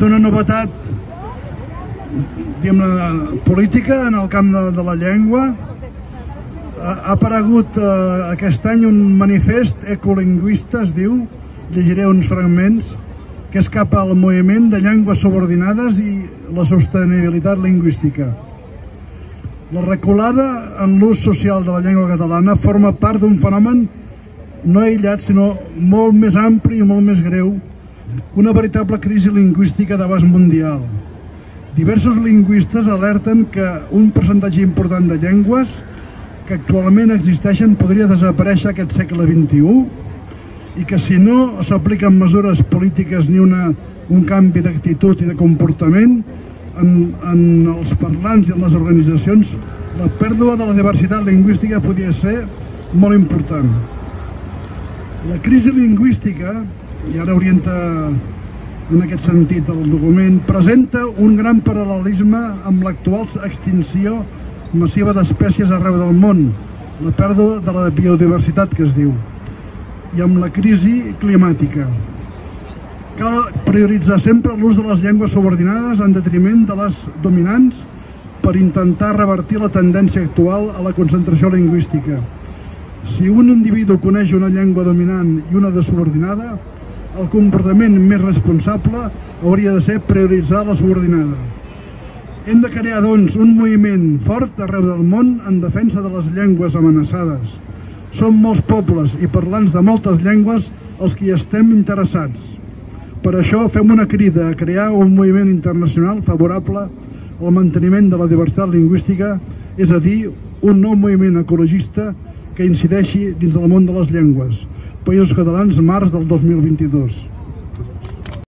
d'una novetat política en el camp de, de la llengua. Ha, ha aparegut eh, aquest any un manifest ecolingüista, es diu, llegiré uns fragments, que és cap al moviment de llengües subordinades i la sostenibilitat lingüística. La reculada en l'ús social de la llengua catalana forma part d'un fenomen no aïllat, sinó molt més ampli i molt més greu, una veritable crisi lingüística d'abast mundial. Diversos lingüistes alerten que un percentatge important de llengües que actualment existeixen podria desaparèixer aquest segle XXI i que si no s'apliquen mesures polítiques ni una, un canvi d'actitud i de comportament en, en els parlants i en les organitzacions, la pèrdua de la diversitat lingüística podria ser molt important. La crisi lingüística, i ara orienta en aquest sentit el document, presenta un gran paral·lelisme amb l'actual extinció massiva d'espècies arreu del món, la pèrdua de la biodiversitat que es diu, i amb la crisi climàtica. Cal prioritzar sempre l'ús de les llengües subordinades en detriment de les dominants per intentar revertir la tendència actual a la concentració lingüística. Si un individu coneix una llengua dominant i una de subordinada, el comportament més responsable hauria de ser prioritzar la subordinada. Hem de crear, doncs, un moviment fort arreu del món en defensa de les llengües amenaçades. Som molts pobles i parlants de moltes llengües els que hi estem interessats. Per això fem una crida a crear un moviment internacional favorable al manteniment de la diversitat lingüística, és a dir, un nou moviment ecologista que incideixi dins del món de les llengües. Països Catalans, març del 2022.